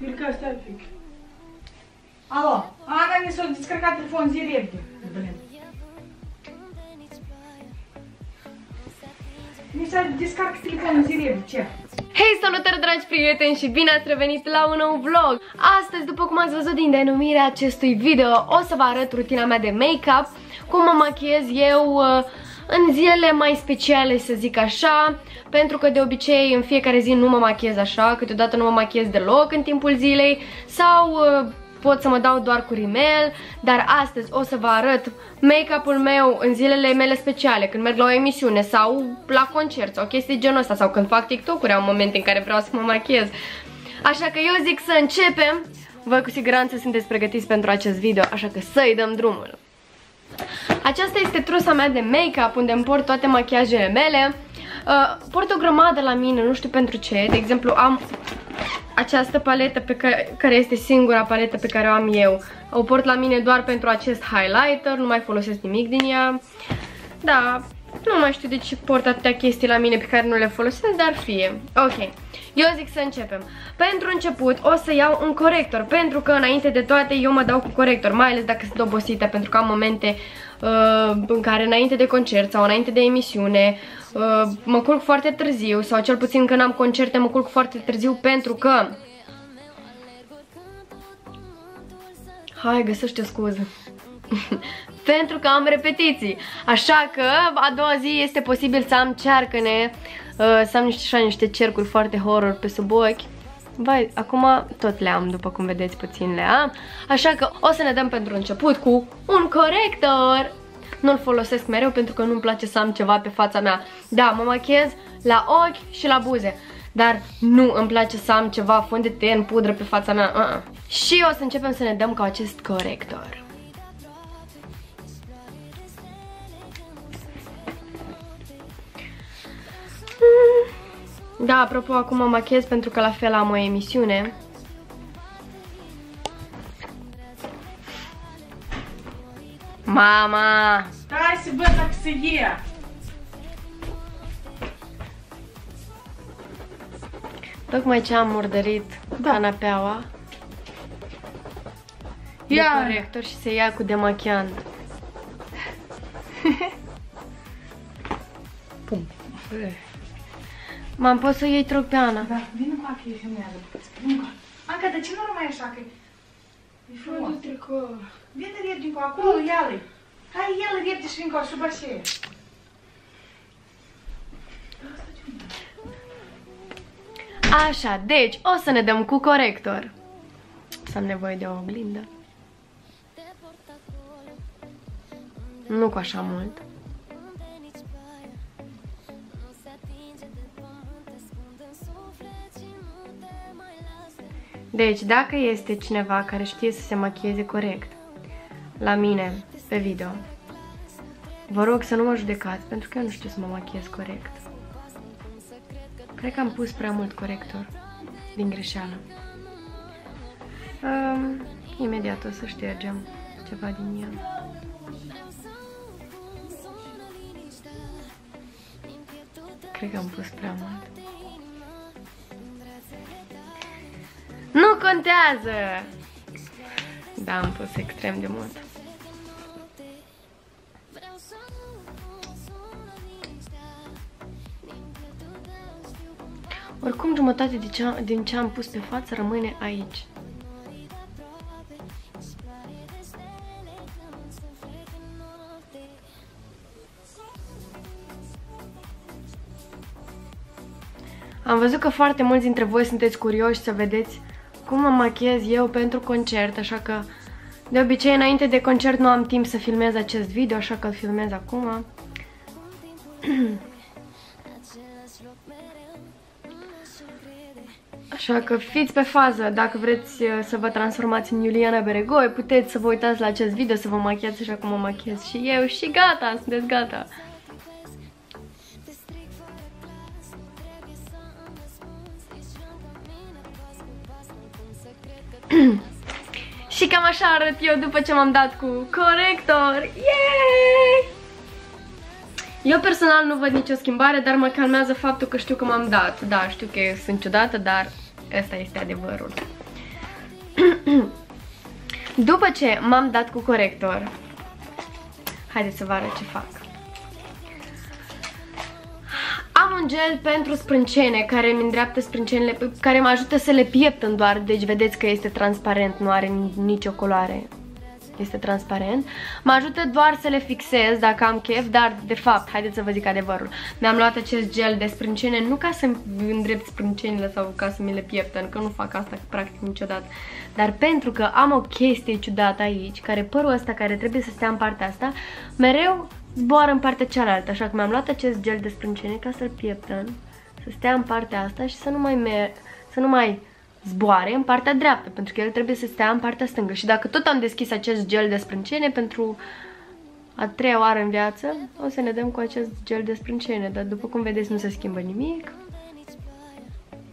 Iulica, stai un pic. Alo, Ana, mi s-a descărcat telefon, zi repede. Blin. Mi s-a descărcat telefonul, zi repede, ce? Hei, salutări dragi prieteni și bine ați revenit la un nou vlog! Astăzi, după cum ați văzut din denumirea acestui video, o să vă arăt rutina mea de make-up, cum mă machiez eu uh, în zilele mai speciale, să zic așa, pentru că de obicei în fiecare zi nu mă machiez așa, câteodată nu mă machiez deloc în timpul zilei sau uh, pot să mă dau doar cu rimel, dar astăzi o să vă arăt make-up-ul meu în zilele mele speciale, când merg la o emisiune sau la concert sau chestii genul ăsta sau când fac TikTok-uri, am momente în care vreau să mă machiez. Așa că eu zic să începem, vă cu siguranță sunteți pregătiți pentru acest video, așa că să-i dăm drumul. Aceasta este trusa mea de make-up unde îmi port toate machiajele mele. Uh, port o grămadă la mine, nu știu pentru ce. De exemplu, am această paletă pe care, care este singura paletă pe care o am eu. O port la mine doar pentru acest highlighter, nu mai folosesc nimic din ea. Da, nu mai știu de ce port atâtea chestii la mine pe care nu le folosesc, dar fie. Ok, eu zic să începem. Pentru început o să iau un corector, pentru că înainte de toate eu mă dau cu corector, mai ales dacă sunt obosită, pentru că am momente uh, în care înainte de concert sau înainte de emisiune uh, mă culc foarte târziu, sau cel puțin când am concerte mă culc foarte târziu pentru că... Hai, găsește scuză. pentru că am repetiții. Așa că a doua zi este posibil să am cearcăne, uh, să am niște, așa, niște cercuri foarte horror pe sub ochi. Vai, acum tot le am, după cum vedeți, puțin le am. Așa că o să ne dăm pentru început cu un corector. Nu-l folosesc mereu pentru că nu-mi place să am ceva pe fața mea. Da, mă machez la ochi și la buze. Dar nu îmi place să am ceva fond de ten, pudră pe fața mea. Uh -uh. Și o să începem să ne dăm cu acest corector. Da, apropo, acum mă machez pentru că la fel am o emisiune. Mama! Stai să văd dacă se ia. Tocmai ce am murdărit da. canapeaua Ia. de corector și se ia cu demachiant. Pum. Mam, poți să iei tropeana? Da, vină cu achi, e femeia Vină cu Anca, de ce nu rămâi așa? Că e frumos. Vine repede cu acolo, ia-le. Hai, ia-le repede și vin cu sub așa. Așa, deci o să ne dăm cu corector. Să am nevoie de o oglindă. Nu cu așa mult. Deci, dacă este cineva care știe să se machieze corect la mine pe video, vă rog să nu mă judecați, pentru că eu nu știu să mă machiez corect. Cred că am pus prea mult corector din greșeală. Um, imediat o să ștergem ceva din el. Cred că am pus prea mult. Contează! Da, am pus extrem de mult. Oricum, jumătate de ce, din ce am pus pe față rămâne aici. Am văzut că foarte mulți dintre voi sunteți curioși să vedeți cum mă machiez eu pentru concert, așa că de obicei înainte de concert nu am timp să filmez acest video, așa că îl filmez acum. Așa că fiți pe fază, dacă vreți uh, să vă transformați în Iuliana Beregoi, puteți să vă uitați la acest video, să vă machiați așa cum mă machiez și eu și gata, sunteți gata. Așa arăt eu după ce m-am dat cu corector. Yay! Eu personal nu văd nicio schimbare, dar mă calmează faptul că știu că m-am dat. Da, știu că sunt ciudată, dar ăsta este adevărul. După ce m-am dat cu corector, haideți să vă arăt ce fac. Am un gel pentru sprâncene care mi îndreaptă sprâncenele, care mă ajută să le pieptăn doar, deci vedeți că este transparent, nu are nicio culoare este transparent. Mă ajută doar să le fixez dacă am chef, dar de fapt, haideți să vă zic adevărul. Mi-am luat acest gel de sprâncene nu ca să îndrept sprâncenile sau ca să mi le pieptăn, că nu fac asta practic niciodată, dar pentru că am o chestie ciudată aici, care părul ăsta care trebuie să stea în partea asta, mereu zboară în partea cealaltă, așa că mi-am luat acest gel de sprâncene ca să-l pieptăn, să stea în partea asta și să nu mai mer să nu mai zboare în partea dreaptă, pentru că el trebuie să stea în partea stângă. Și dacă tot am deschis acest gel de sprâncene pentru a treia oară în viață, o să ne dăm cu acest gel de sprâncene, dar după cum vedeți nu se schimbă nimic.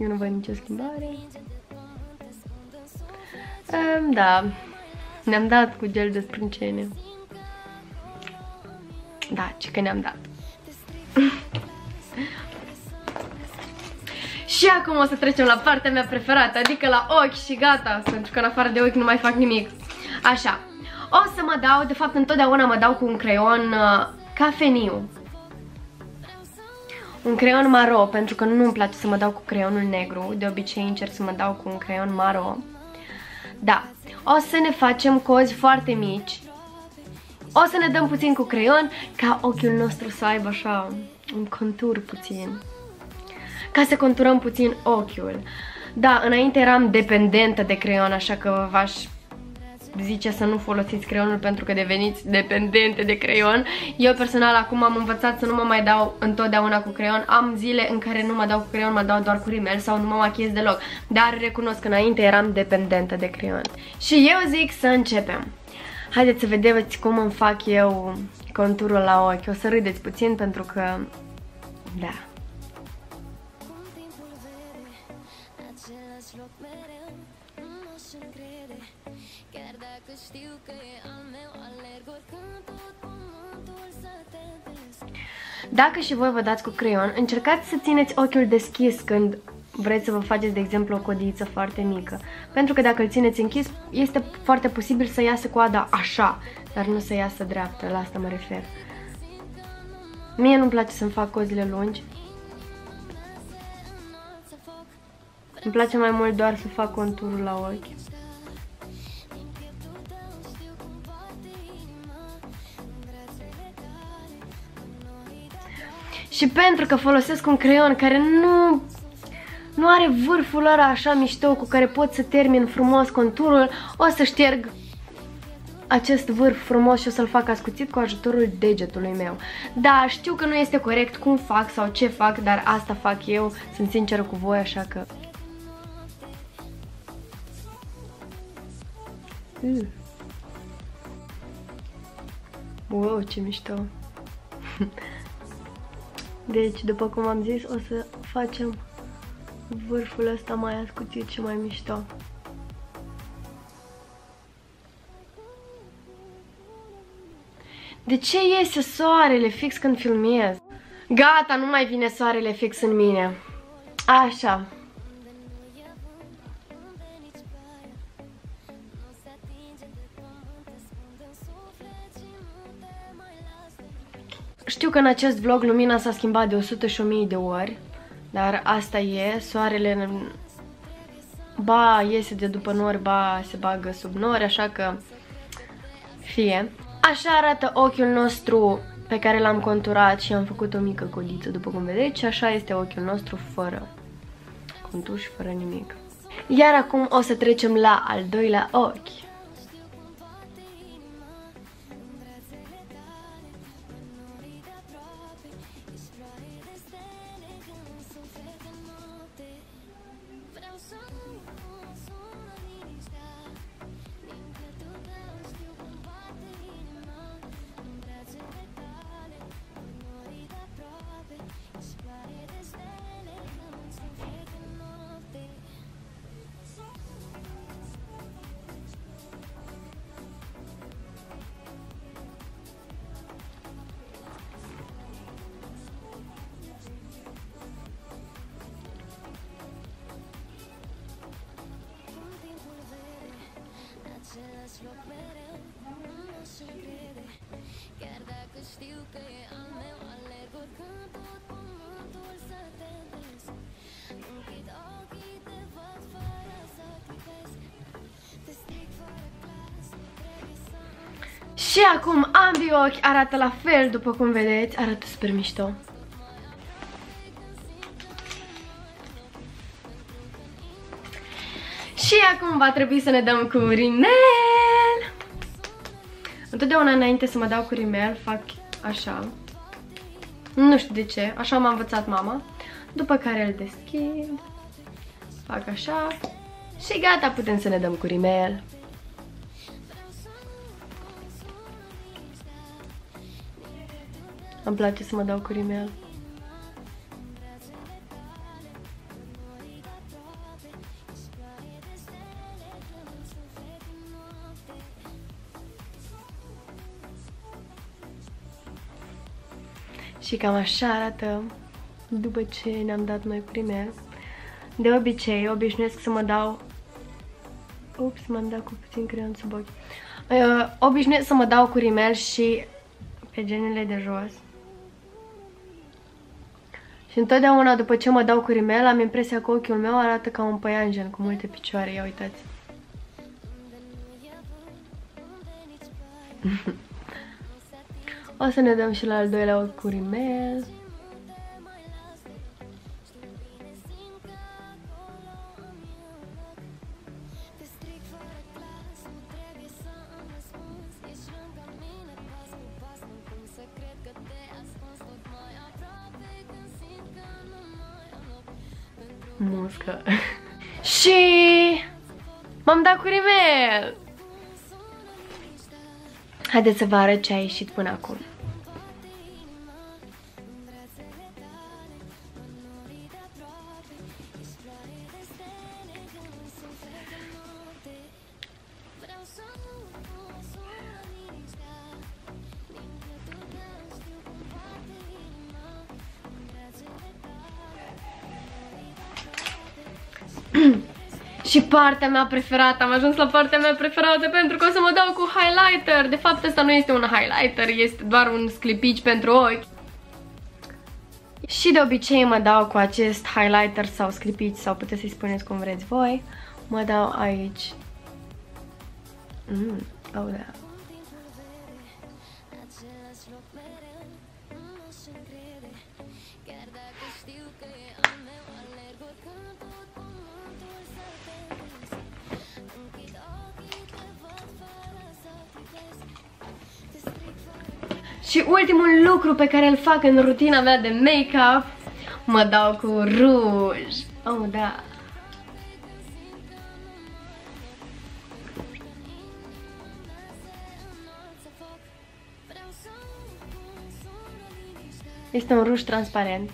Eu nu văd nicio schimbare. Um, da, ne-am dat cu gel de sprâncene. Da, ce că ne-am dat. Și acum o să trecem la partea mea preferată, adică la ochi și gata, pentru că în afară de ochi nu mai fac nimic. Așa, o să mă dau, de fapt întotdeauna mă dau cu un creion uh, cafeniu. Un creion maro, pentru că nu îmi place să mă dau cu creionul negru, de obicei încerc să mă dau cu un creion maro. Da, o să ne facem cozi foarte mici. O să ne dăm puțin cu creion ca ochiul nostru să aibă așa un contur puțin ca să conturăm puțin ochiul. Da, înainte eram dependentă de creion, așa că v-aș zice să nu folosiți creionul pentru că deveniți dependente de creion. Eu personal acum am învățat să nu mă mai dau întotdeauna cu creion. Am zile în care nu mă dau cu creion, mă dau doar cu rimel sau nu mă machiez deloc. Dar recunosc că înainte eram dependentă de creion. Și eu zic să începem. Haideți să vedeți cum îmi fac eu conturul la ochi. O să râdeți puțin pentru că... Da. Dacă și voi vă dați cu creion, încercați să țineți ochiul deschis când vreți să vă faceți, de exemplu, o codiță foarte mică. Pentru că dacă îl țineți închis, este foarte posibil să iasă coada așa, dar nu să iasă dreaptă, la asta mă refer. Mie nu-mi place să-mi fac cozile lungi. Îmi place mai mult doar să fac conturul la ochi. Și pentru că folosesc un creion care nu, nu are vârful ăla așa mișto cu care pot să termin frumos conturul, o să șterg acest vârf frumos și o să-l fac ascuțit cu ajutorul degetului meu. Da, știu că nu este corect cum fac sau ce fac, dar asta fac eu, sunt sinceră cu voi, așa că... Mm. Wow, ce mișto! Deci, după cum am zis, o să facem vârful ăsta mai ascuțit și mai mișto. De ce iese soarele fix când filmez? Gata, nu mai vine soarele fix în mine. Așa. Știu că în acest vlog lumina s-a schimbat de 100 și 1000 de ori, dar asta e, soarele ba iese de după nori, ba se bagă sub nori, așa că fie. Așa arată ochiul nostru pe care l-am conturat și am făcut o mică codiță, după cum vedeți, și așa este ochiul nostru fără contur și fără nimic. Iar acum o să trecem la al doilea ochi. Și acum ambii ochi arată la fel, după cum vedeți, arată super mișto. Și acum va trebui să ne dăm cu rimel. Întotdeauna înainte să mă dau cu rimel fac așa. Nu știu de ce, așa m-a învățat mama. După care îl deschid. Fac așa. Și gata, putem să ne dăm cu rimel. Îmi place să mă dau cu rimel. Și cam așa arată după ce ne-am dat noi cu rimel. De obicei, obișnuiesc să mă dau... Ups, m-am dat cu puțin creion sub ochi. Uh, obișnuiesc să mă dau cu rimel și pe genele de jos. Și întotdeauna după ce mă dau cu rimel, am impresia că ochiul meu arată ca un păianjen cu multe picioare, ia uitați. o să ne dăm și la al doilea ochi cu rimel. muscă. și m-am dat cu rimel. Haideți să vă arăt ce a ieșit până acum. Și partea mea preferată, am ajuns la partea mea preferată pentru că o să mă dau cu highlighter. De fapt, asta nu este un highlighter, este doar un sclipici pentru ochi. Și de obicei mă dau cu acest highlighter sau sclipici sau puteți să-i spuneți cum vreți voi. Mă dau aici. Mm, oh, da. Și ultimul lucru pe care îl fac în rutina mea de make-up, mă dau cu ruj. Oh, da. Este un ruj transparent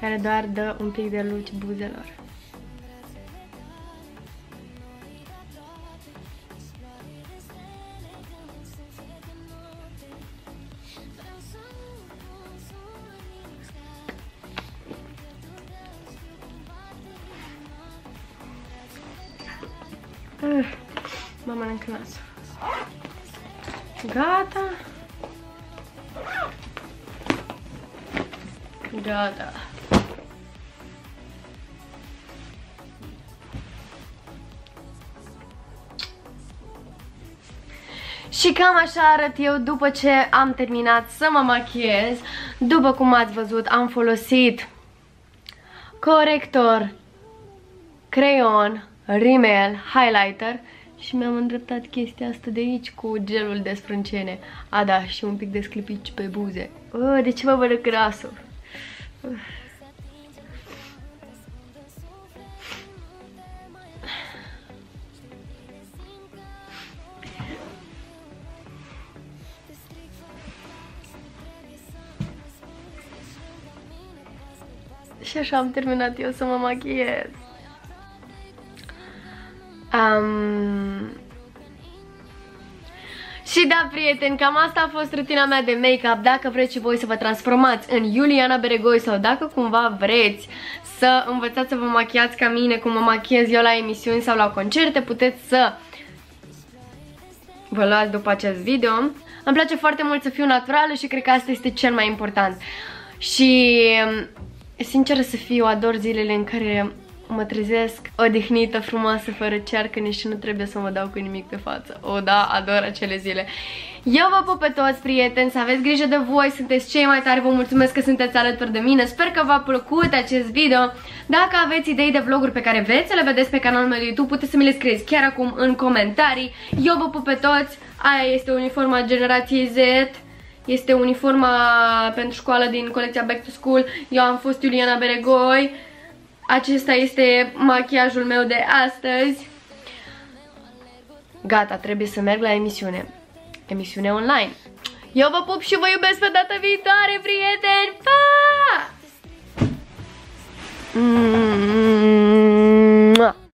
care doar dă un pic de luci buzelor. Mă mănânc nasul. Gata. Gata. Și cam așa arăt eu după ce am terminat să mă machiez. După cum ați văzut, am folosit corector, creion, rimel, highlighter și mi-am îndreptat chestia asta de aici cu gelul de sprâncene. A, da, și un pic de sclipici pe buze. Oh, de ce mă văd grasul? Și așa am terminat eu să mă machiez. Um... Și da, prieteni, cam asta a fost rutina mea de make-up. Dacă vreți și voi să vă transformați în Iuliana Beregoi sau dacă cumva vreți să învățați să vă machiați ca mine, cum mă machiez eu la emisiuni sau la concerte, puteți să vă luați după acest video. Îmi place foarte mult să fiu naturală și cred că asta este cel mai important. Și, sincer să fiu, ador zilele în care mă trezesc odihnită, frumoasă, fără cearcăne și nu trebuie să mă dau cu nimic pe față. O, da, ador acele zile. Eu vă pup pe toți, prieteni, să aveți grijă de voi, sunteți cei mai tari, vă mulțumesc că sunteți alături de mine, sper că v-a plăcut acest video. Dacă aveți idei de vloguri pe care vreți să le vedeți pe canalul meu de YouTube, puteți să mi le scrieți chiar acum în comentarii. Eu vă pup pe toți, aia este uniforma generației Z. Este uniforma pentru școală din colecția Back to School. Eu am fost Iuliana Beregoi. Acesta este machiajul meu de astăzi. Gata, trebuie să merg la emisiune. Emisiune online. Eu vă pup și vă iubesc pe data viitoare, prieteni! Pa! Mm.